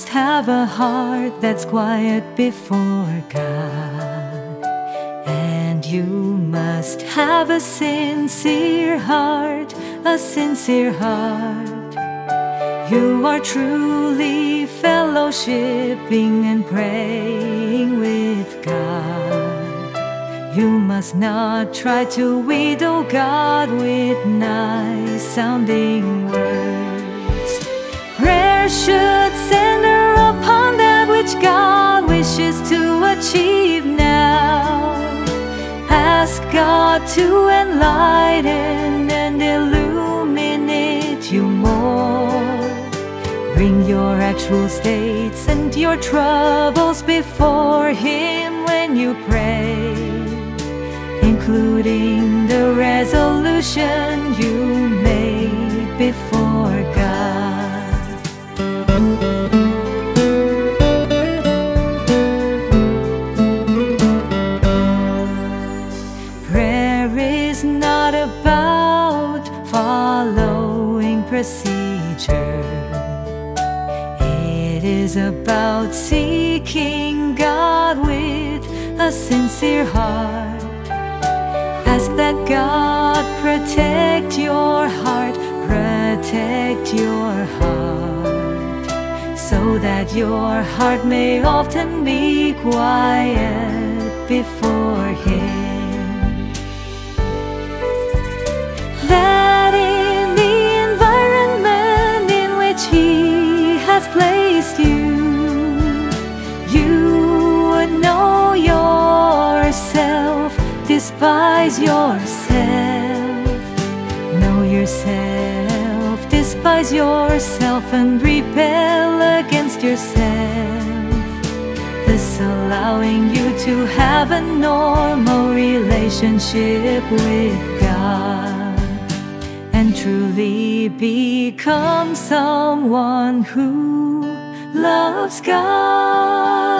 have a heart that's quiet before God. And you must have a sincere heart, a sincere heart. You are truly fellowshipping and praying with God. You must not try to wheedle God with nice sounding words. Achieve now. Ask God to enlighten and illuminate you more. Bring your actual states and your troubles before Him when you pray, including the resolution you made before following procedure. It is about seeking God with a sincere heart. Ask that God protect your heart, protect your heart, so that your heart may often be quiet before Him. You would know yourself, despise yourself, know yourself, despise yourself, and rebel against yourself. This allowing you to have a normal relationship with God and truly become someone who love's God.